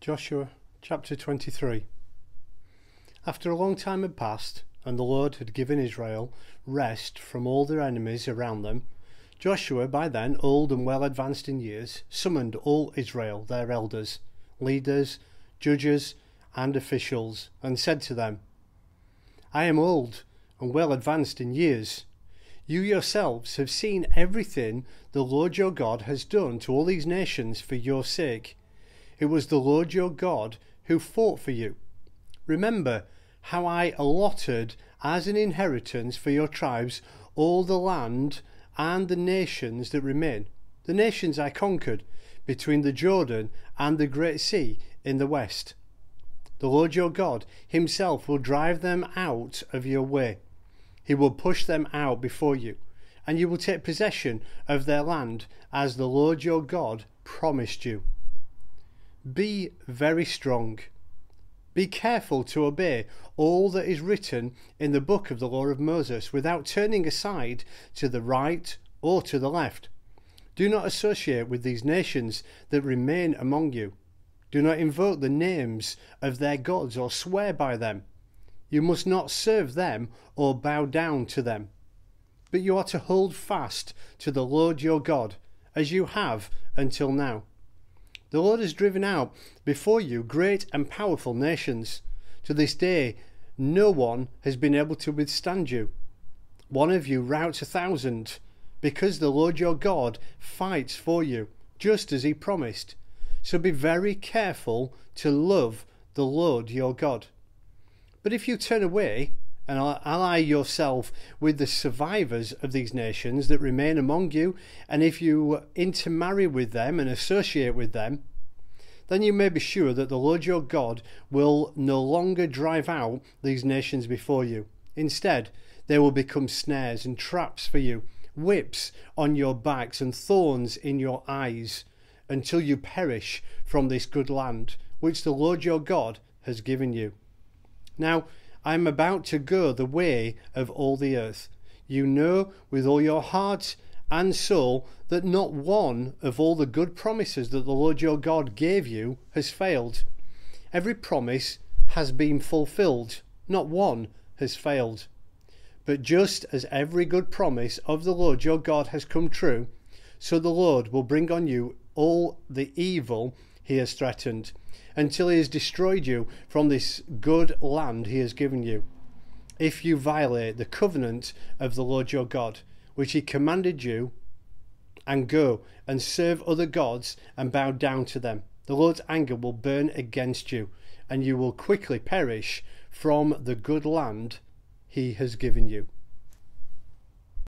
Joshua chapter 23 After a long time had passed, and the Lord had given Israel rest from all their enemies around them, Joshua, by then old and well advanced in years, summoned all Israel, their elders, leaders, judges, and officials, and said to them, I am old and well advanced in years. You yourselves have seen everything the Lord your God has done to all these nations for your sake it was the Lord your God who fought for you. Remember how I allotted as an inheritance for your tribes all the land and the nations that remain, the nations I conquered between the Jordan and the Great Sea in the west. The Lord your God himself will drive them out of your way. He will push them out before you, and you will take possession of their land as the Lord your God promised you. Be very strong. Be careful to obey all that is written in the book of the law of Moses without turning aside to the right or to the left. Do not associate with these nations that remain among you. Do not invoke the names of their gods or swear by them. You must not serve them or bow down to them. But you are to hold fast to the Lord your God, as you have until now. The Lord has driven out before you great and powerful nations. To this day, no one has been able to withstand you. One of you routs a thousand, because the Lord your God fights for you, just as he promised. So be very careful to love the Lord your God. But if you turn away and ally yourself with the survivors of these nations that remain among you, and if you intermarry with them and associate with them, then you may be sure that the Lord your God will no longer drive out these nations before you. Instead, they will become snares and traps for you, whips on your backs and thorns in your eyes, until you perish from this good land which the Lord your God has given you. Now, I am about to go the way of all the earth. You know with all your heart and soul that not one of all the good promises that the Lord your God gave you has failed. Every promise has been fulfilled, not one has failed. But just as every good promise of the Lord your God has come true, so the Lord will bring on you all the evil he has threatened until he has destroyed you from this good land he has given you. If you violate the covenant of the Lord your God, which he commanded you, and go and serve other gods and bow down to them, the Lord's anger will burn against you, and you will quickly perish from the good land he has given you.